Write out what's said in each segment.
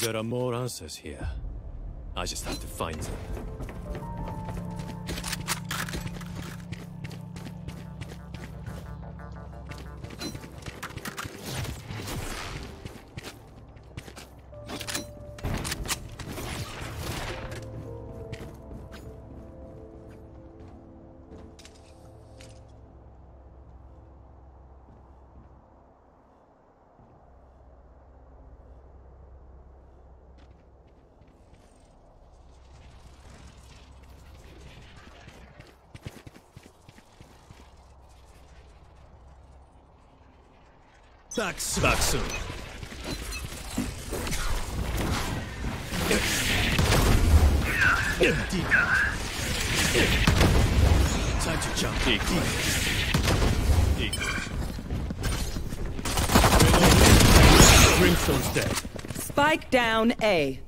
There are more answers here. I just have to find them. Back soon. Back soon. Deep. Time to jump. Brimstone's dead. Spike down A.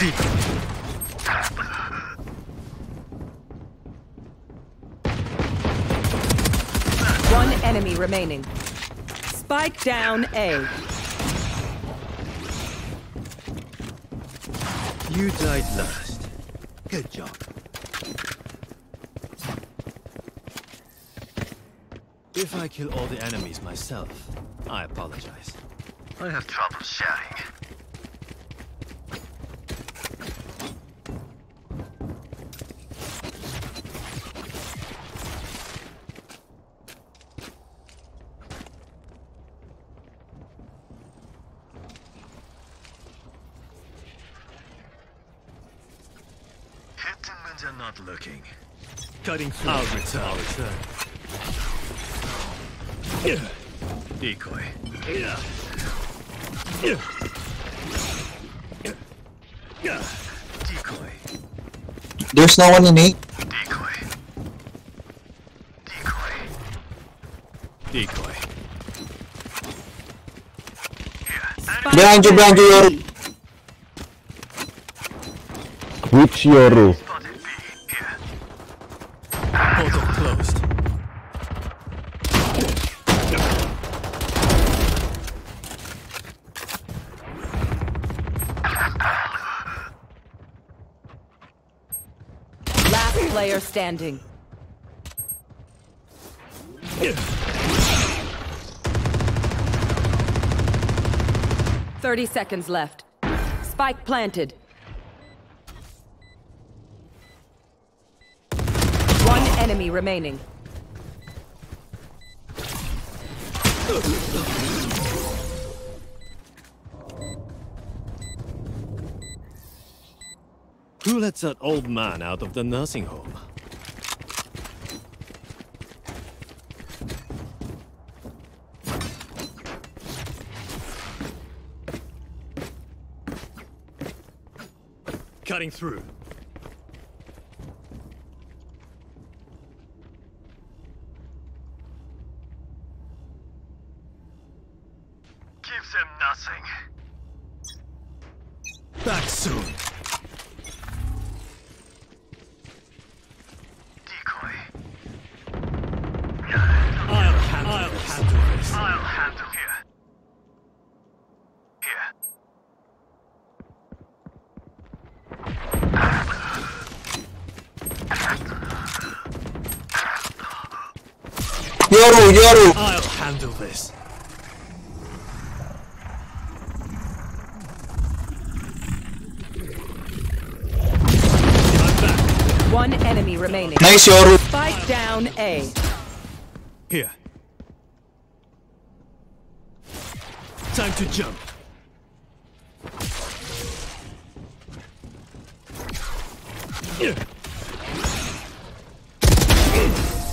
Deep. One enemy remaining. Spike down A. You died last. Good job. If I kill all the enemies myself, I apologize. I have trouble sharing. Hit them when they're not looking. Cutting through. I'll return. I'll return. Decoy. Decoy. There's no one in A. Decoy. Decoy. Decoy. Spike Behind you, behind you, Yoru. Which Yoru? Spotted B. Here. Portal closed. Last player standing. Thirty seconds left. Spike planted. One enemy remaining. Who lets that old man out of the nursing home? Cutting through. Gives them nothing. Back soon. Yoru, Yoru. I'll handle this. One enemy remaining. Nice, Yoru. Spike down A. Here. Time to jump.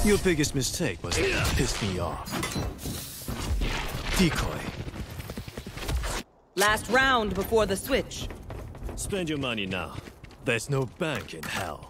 Your biggest mistake was to piss me off. Decoy. Last round before the switch. Spend your money now. There's no bank in hell.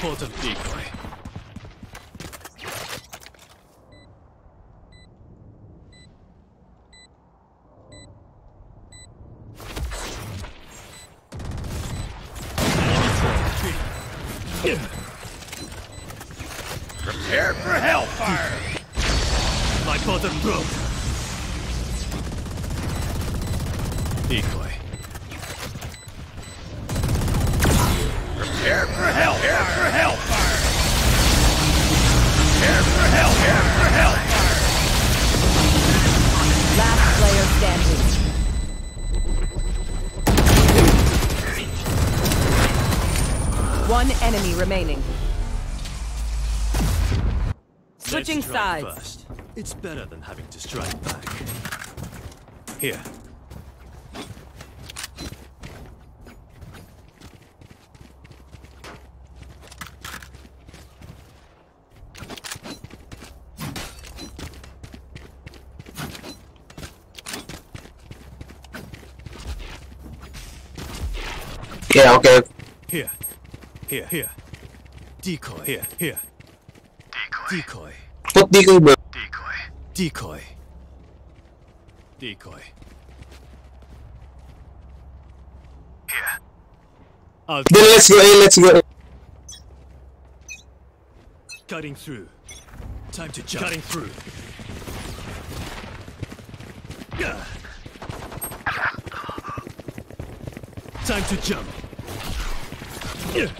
Port of decoy. Prepare for hellfire. My bottom broke. Decoy. Prepare for hell. Prepare for hellfire. Prepare for hell. Prepare for hellfire. Last player standing. One enemy remaining. Switching sides. First. It's better than having to strike back. Here. Yeah, okay. Here. Here. Here. Decoy. Here. Here. Decoy. Decoy. Put decoy bro. Decoy. Decoy. Decoy. Here. I'll Then let's go A, let's go A. cutting through. Time to jump. Cutting through. Gah. Time to jump. Yeah.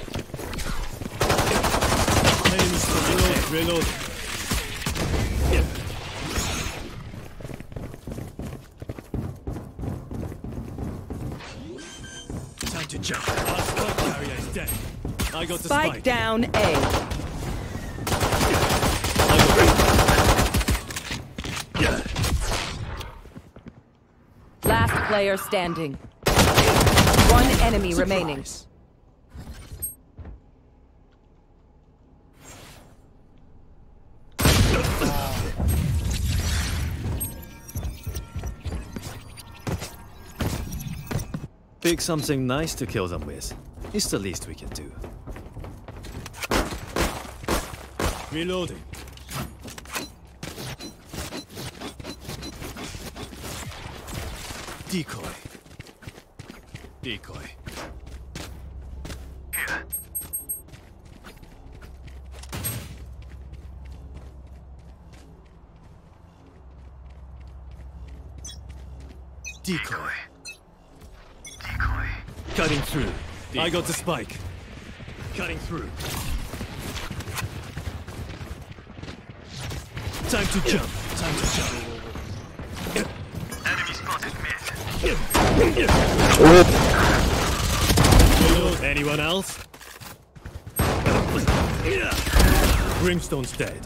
Enemy. Reload. Reload. Time to jump. Our spike carrier is dead. I got the Spike spike. down A. Last player standing. One enemy remaining. Pick something nice to kill them with. It's the least we can do. Reloading. Decoy. Decoy. Here. Decoy. Decoy. Cutting through. I got the spike. Cutting through. Time to jump. Time to jump. Enemy spotted mid. Anyone else? Brimstone's dead.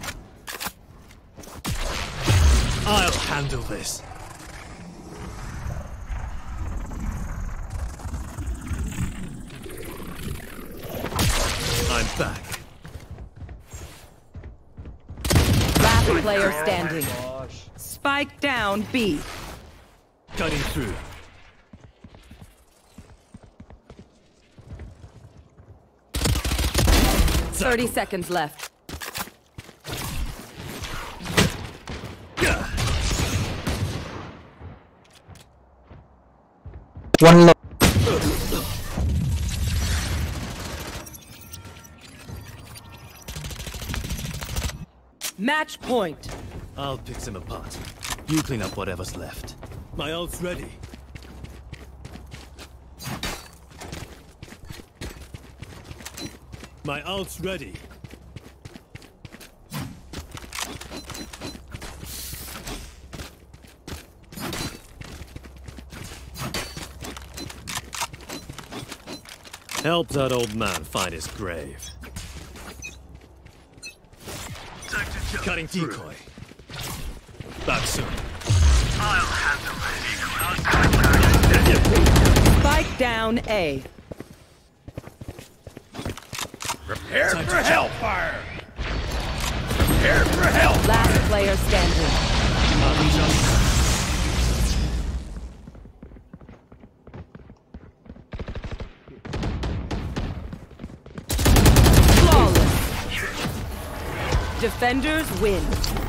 I'll handle this. Back. Last player standing. Spike down B. Cutting through. Thirty seconds left. one low. Match point. I'll pick them apart. You clean up whatever's left. My ult's ready. My ult's ready. Help that old man find his grave. Time to jump. Cutting decoy. Back soon. I'll handle it. Spike down down A. Prepare for hellfire! Prepare for hell! Last player standing. Defenders win.